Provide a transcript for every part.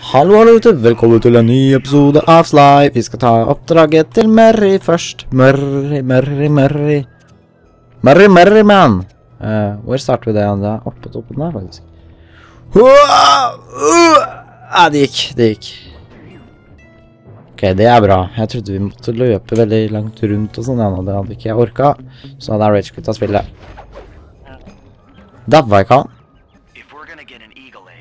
Hallo, hallo ute. Velkommen til en ny episode av Sly. Vi skal ta oppdraget til Merry først. Merry, Merry, Merry. Merry, Merry, man. Eh, hvor starter vi det? Det er oppe toppen der, faktisk. Uh! Det gikk. Det gikk. Ok, det er bra. Jeg trodde vi måtte løpe veldig langt rundt og sånn, ja, det hadde ikke jeg orka. Så hadde jeg rage quittet spillet. Dabba ikke han?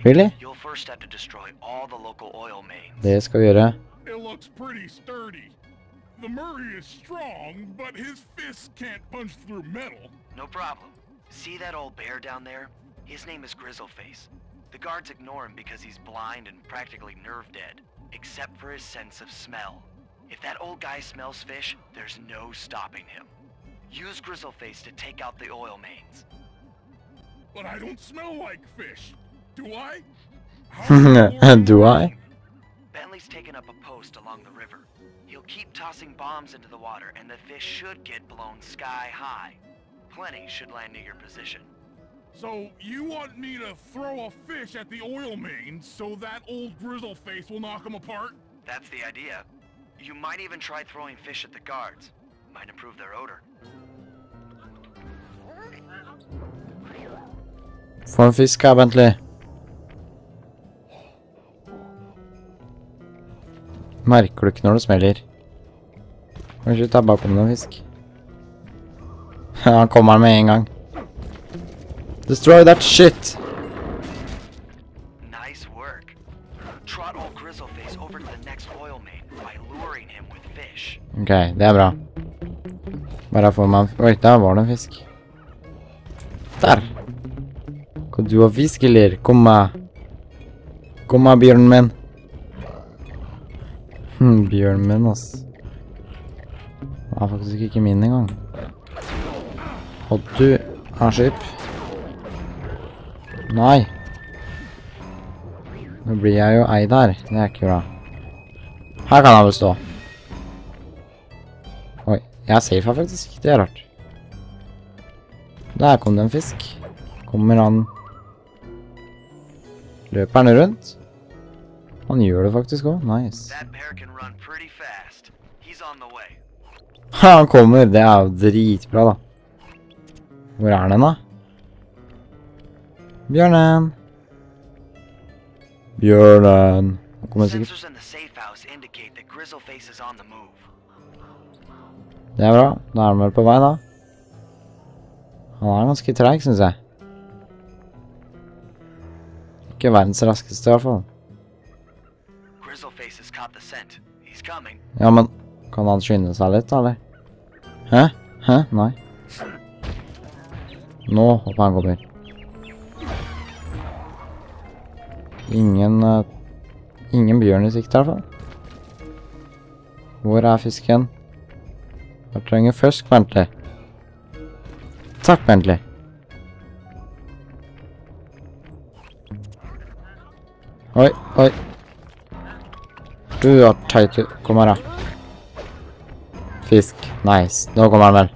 Really? You'll first have to destroy all the local oil mains. Det skal vi gjøre. It looks pretty sturdy. The Murray is strong, but his fists can't punch through metal. No problem. See that old bear down there? His name is Grizzleface. The guards ignore him because he's blind and practically nerve dead, except for his sense of smell. If that old guy smells fish, there's no stopping him. Use Grizzleface to take out the oil mains. But I don't smell like fish. Do I? How in the world Do I? Bentley's taken up a post along the river. He'll keep tossing bombs into the water, and the fish should get blown sky high. Plenty should land near your position. So you want me to throw a fish at the oil mains so that old grizzle face will knock him apart? That's the idea. You might even try throwing fish at the guards. Might improve their odor. Få en fisk her, Bentley. Merker du ikke når det smeller? Kanskje du tar bakom noen fisk? Han kommer med en gang. Destroy that shit! Nice work. Trot old Grizzleface over to the next oil main by luring him with fish. Ok, det er bra. Bare får man... Oi, der var det en fisk. Der! Kan du ha fisk, eller? Kom med. Kom med, bjørnen min. Hm, bjørnen min, ass. Det er faktisk ikke min engang. Og du er skip. Nei. Nå blir jeg jo ei der. Det er ikke bra. Her kan han vel stå. Oi, jeg er safe her faktisk. Det er rart. Der kom det en fisk. Kommer han... Løper han rundt? Han gjør det faktisk også. Nice. Way. Han kommer. Det er jo dritbra, da. Hvor er den, da? Bjørnen. Bjørnen. Han kommer sikkert. Det er bra. Da er han vel på vei, da. Han er ganske treig, synes jeg. Ikke verdens raskeste, i hvert fall. Ja, men kan han skynde seg litt, eller? Hæ? Hæ? Nei. Nå håper han kommer. Ingen eh, Ingen bjørn i sikte, i hvert fall. Hvor er fisken? Jeg trenger fisk, Bentley. Takk, Bentley. Oi, oi. Du har teit ut. Kom her, da. Fisk. Nice. Nå kommer han vel.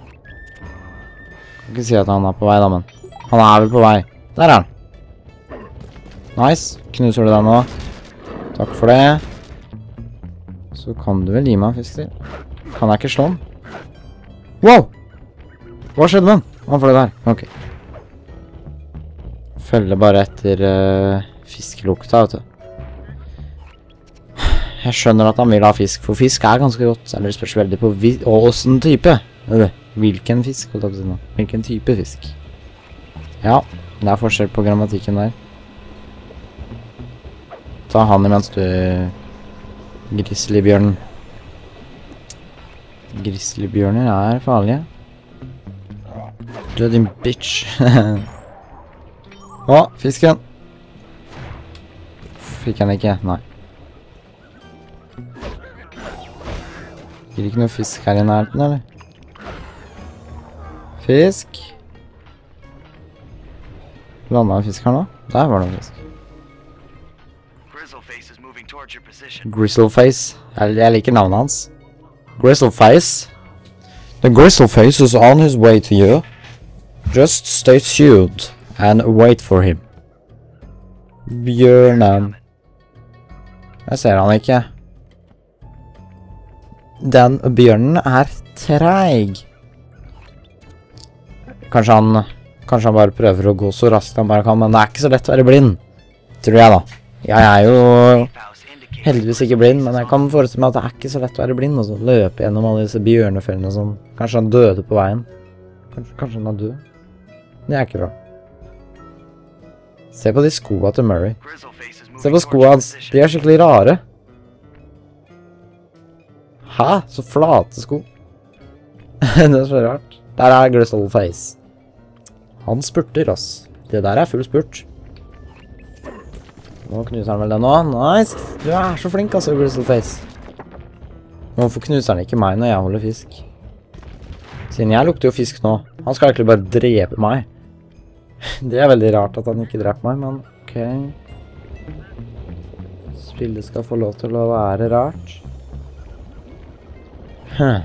Kan ikke si at han er på vei, da, men han er vel på vei. Der er han. Nice. Knuser du den nå? Takk for det. Så kan du vel gi meg en fisk til. Kan jeg ikke slå den? Wow! Hva skjedde med den? Han fløy der. Ok. Følger bare etter uh, fiskelukta, vet du. Jeg skjønner at han vil ha fisk, for fisk er ganske godt. Eller det spørs veldig på åssen type. Hvilken fisk, holdt jeg på å si nå. Hvilken type fisk. Ja, det er forskjell på grammatikken der. Ta han imens du Grizzlybjørnen. Grizzlybjørner er farlige. Du er din bitch. Å, fisken. Fikk han ikke? Nei. Gir ikke noe fisk her i nærheten, eller? Fisk. Landa en fisk her nå? Der var det en fisk. Grizzleface is moving towards your position. Grizzleface. Jeg, jeg liker navnet hans. Grizzleface. The Grizzleface is on his way to you. Just stay tuned and wait for him. Bjørnen. Jeg ser han ikke. Den bjørnen er treig. Kanskje han Kanskje han bare prøver å gå så raskt han bare kan, men det er ikke så lett å være blind. Tror jeg, da. Jeg er jo heldigvis ikke blind, men jeg kan forestille meg at det er ikke så lett å være blind og så løpe gjennom alle disse bjørnefellene og sånn. Kanskje han døde på veien. Kanskje, kanskje han er død. Det er ikke bra. Se på de skoa til Murray. Se på skoa hans. De er skikkelig rare. Hæ? Så flate sko. det er så rart. Der er Gristle Face. Han spurter, ass. Det der er full spurt. Nå knuser han vel den nå. Nice. Du er så flink, altså, Gristle Face. Hvorfor knuser han ikke meg når jeg holder fisk? Siden jeg lukter jo fisk nå. Han skal egentlig bare drepe meg. Det er veldig rart at han ikke dreper meg, men ok. Spillet skal få lov til å være rart. Hm.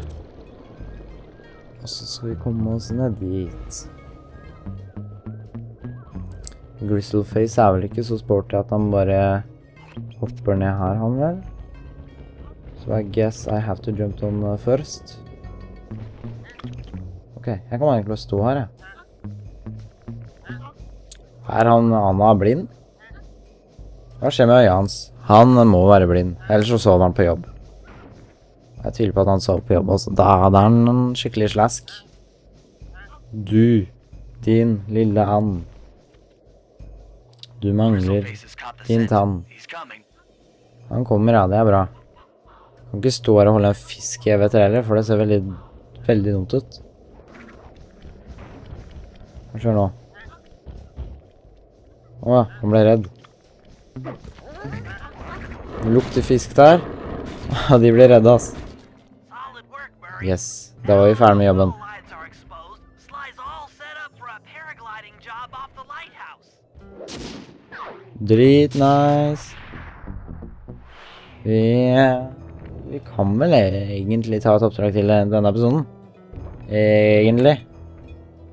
Og så skal vi komme oss ned dit. Grizzleface er vel ikke så sporty at han bare hopper ned her, han vel? So I guess I have to jump on uh, first. Ok, jeg kommer egentlig stå her, jeg. Er han Anna blind? Hva skjer med øya hans? Han må være blind, ellers så sover han på jobb. Jeg tviler på at han sov på jobb også. Da da er han en skikkelig slask. Du, din lille and. Du mangler din tann. Han kommer, ja. Det er bra. Kan ikke stå her og holde en fisk i evigheter heller, for det ser veldig, veldig dumt ut. Hva skjer nå? Å, han ble redd. Det lukter fisk der. De blir redde, ass. Yes, da var vi ferdig med jobben. For. Dritnice. Vi, vi kan vel egentlig ta et oppdrag til denne episoden. Egentlig.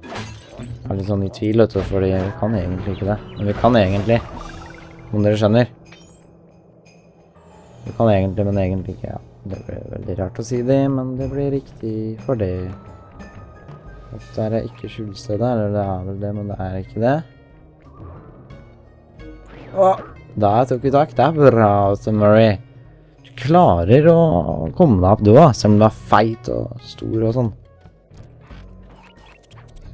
Jeg er litt sånn i tvil, vet du, fordi vi kan egentlig ikke det. Men vi kan egentlig. Om dere skjønner. Vi kan egentlig, men egentlig ikke, ja. Det blir veldig rart å si det, men det blir riktig for det. Dette er ikke skjulstedet, eller det er vel det, men det er ikke det. Åh, der tok vi tak. Det er bra, vet du, klarer å komme deg opp, du òg, selv om du er feit og stor og sånn.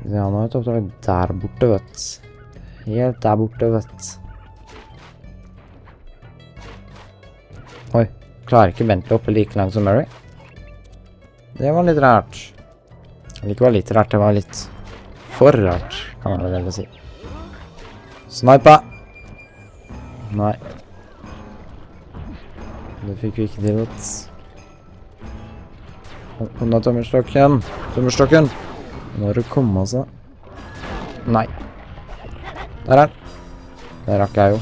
Vi se, Han har et oppdrag der borte, vet du. Helt der borte, vet du. Oi, klarer ikke Bentley oppe like langt som Murray? Det var litt rart. Eller ikke var litt rart, det var litt for rart, kan man vel si. Snipa! Nei. Det fikk vi ikke til, vet Kom- da, tømmerstokken. Tømmerstokken. Nå har du kommet, altså. Nei. Der er den. Det rakk jeg jo.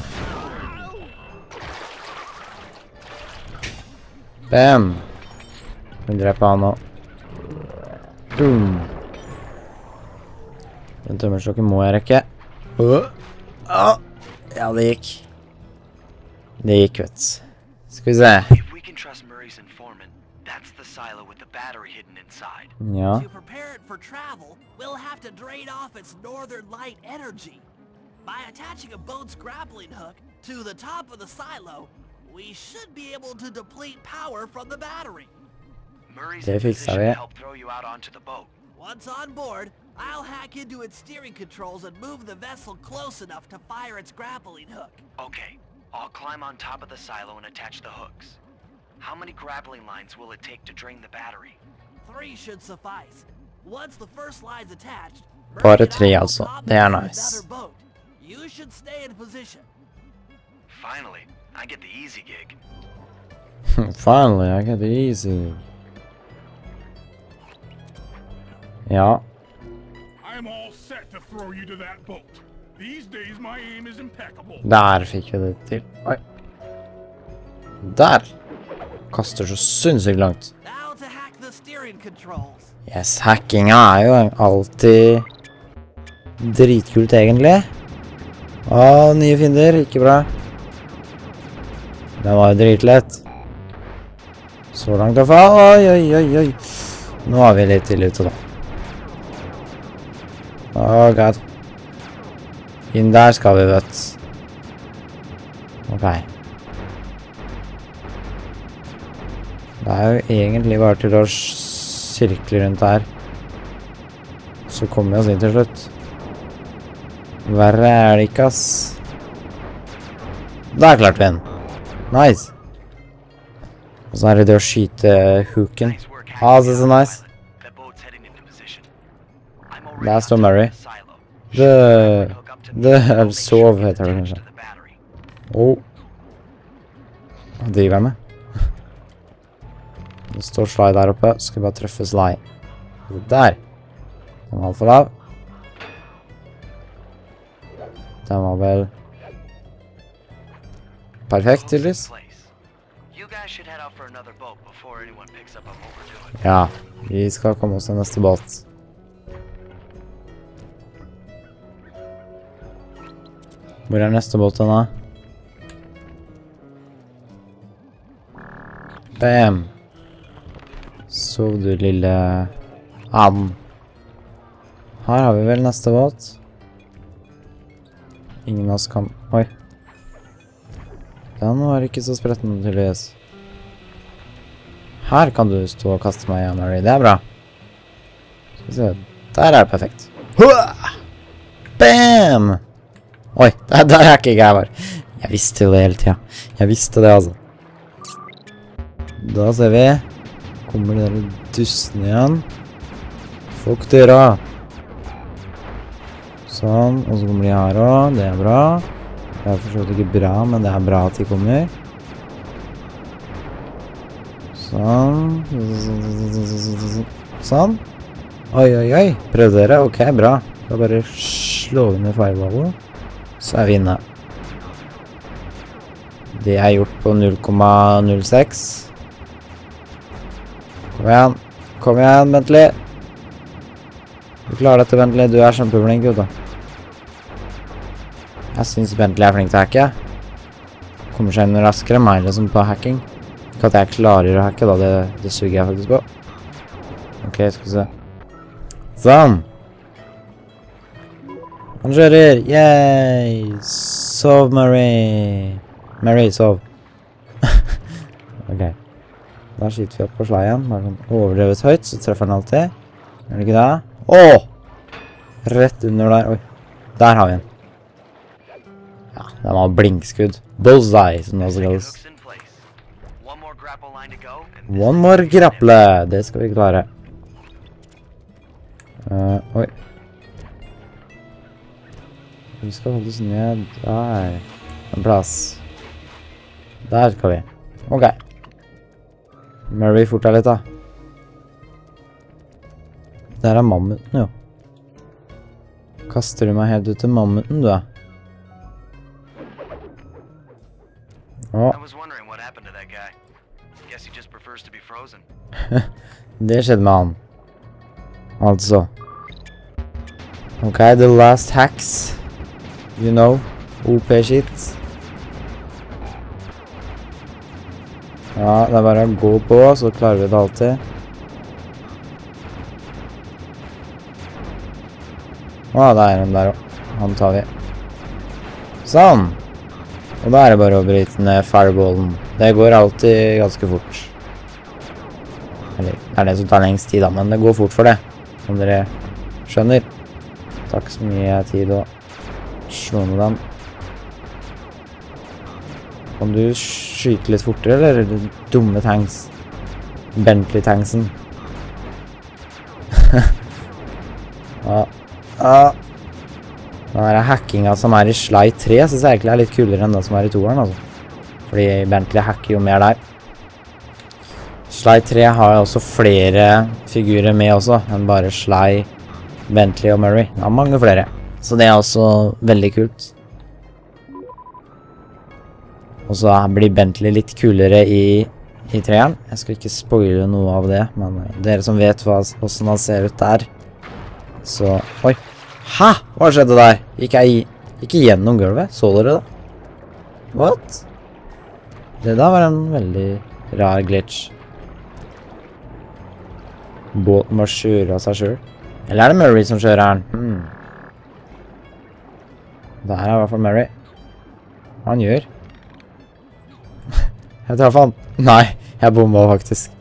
Bam. Vi dreper han nå. Boom. Den tømmerstokken må jeg rekke. Åh. Ja, det gikk. Det gikk, vet du. Skal vi se. If we can trust Murray's informant, that's the silo with the battery hidden inside. Ja. To prepare it for travel, we'll have to drain off its northern light energy. By attaching a boat's grappling hook to the top of the silo, we should be able to deplete power from the battery. Murray's Det position vi. to help throw you out onto the boat. Once on board, I'll hack into its steering controls and move the vessel close enough to fire its grappling hook. Okay, I'll climb on top of the silo and attach the hooks. How many grappling lines will it take to drain the battery? Three should suffice. Once the first line's attached, Bare Murray and tre, I will altså. pop Det er into nice. boat. You should stay in position. Finally, I get the easy gig. Finally, I get the easy. Ja. I'm all set to throw you to that boat. These days, my aim is impeccable. Der fikk vi det til. Oi. Der. Kaster så sinnssykt langt. Now to hack the steering controls. Yes, hackinga er jo alltid dritkult, egentlig. Å, nye fiender. Ikke bra. Den var jo dritlett. Så langt derfra. Oi, oi, oi, oi. Nå er vi litt tidlig ute, da. Åh, god. Inn der skal vi, vet Ok. Det er jo egentlig bare til å sirkle rundt her. Så kommer vi oss inn til slutt. Verre er det ikke, ass. Der klarte vi den. Nice. Og så er det det å skyte hooken. Ah, hacking this is nice. Der står Murray. the. Det... Det the er sov, heter det kanskje. Oh. Hva driver jeg med? Det står Sly der oppe. Skal bare treffe Sly. Der. Den var alt for lav. Den var vel we're tydeligvis. Ja, vi skal komme oss til neste båt. Hvor er neste båt da? Bam! Sov du, lille and. Her har vi vel neste båt. Ingen av oss kan... Oi. Den var ikke så spretten, tydeligvis. Her kan du stå og kaste meg, Mary. Det er bra. Skal vi se. Der er det perfekt. Bam! Oi, der, er ikke jeg var. Jeg visste det hele tida. Jeg visste det, altså. Da ser vi. Kommer de der dustene igjen. Fuck døra. Sånn, og så kommer de her også. Det er bra. Det er for så vidt ikke bra, men det er bra at de kommer. Sånn. Sånn. Oi, oi, oi. Prøvde dere? Ok, bra. Da bare slå ned fireballen. Så er vi inne. Det er gjort på 0,06. Kom igjen. Kom igjen, Bentley. Du klarer dette, Bentley. Du er kjempeflink, gutta. Jeg synes Bentley er flink til å hacke. Kommer seg inn raskere enn meg liksom på hacking. Ikke at jeg klarer å hacke da, det, suger jeg faktisk på. Ok, skal vi se. Sånn. Han kjører! Yay! Sov, Mary! Mary, sov. ok. Da skyter vi opp på sleien. Bare sånn overdrevet høyt, så treffer han alltid. Gjør det ikke det? Åh! Rett under der. Oi. Der har vi den. Ja, den var blinkskudd. Bullseye, som det også kalles. One more grapple. Det skal vi klare. Eh, oi. Vi skal faktisk ned der. En plass. Der skal vi. Ok. Murray, fort deg litt da. Der er mammuten jo. Kaster du meg helt ut til mammuten, du da? Å, I was wondering what happened to that guy. Guess he just prefers to be frozen. Det skjedde med han. Altså. Ok, the last hacks. You know. OP shit. Ja, det er bare å gå på, så klarer vi det alltid. Å, det er han der også. Han tar vi. Sånn. Og da er det bare å bryte ned fireballen. Det går alltid ganske fort. Eller, det er det som tar lengst tid da, men det går fort for det. Om dere skjønner. Takk så mye tid å slå ned den. Kan du skyte litt fortere, eller? Du dumme tanks. Bentley-tanksen. ah. Ja. Den hackinga som er i Sly 3, synes jeg egentlig er litt kulere enn den som er i toeren, altså. Fordi Bentley hacker jo mer der. Sly 3 har jo også flere figurer med også, enn bare Sly, Bentley og Murray. Det har mange flere. Så det er også veldig kult. Og så blir Bentley litt kulere i, i treeren. Jeg skal ikke spoile noe av det, men dere som vet hvordan han ser ut der, så... Oi! Hæ? Hva skjedde der? Gikk jeg gikk gjennom gulvet? Så dere det? What? Det der var en veldig rar glitch. Båten må kjøre av seg sjøl. Eller er det Murray som kjører den? Hmm. Der er i hvert fall Murray. Hva han gjør? jeg traff han. Nei, jeg bomba faktisk.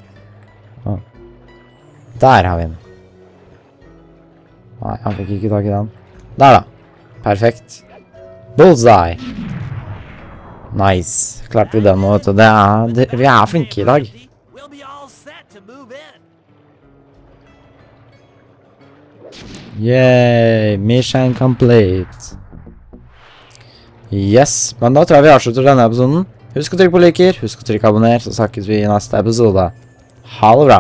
Der har vi den. Nei, han fikk ikke tak i den. Der da. Perfekt. Bullseye. Nice. Klarte vi den nå, vet du. Det er, det, vi er flinke i dag. Yay, mission complete. Yes, men da tror jeg vi avslutter denne episoden. Husk å trykke på liker, husk å trykke abonner, så snakkes vi i neste episode. Ha det bra.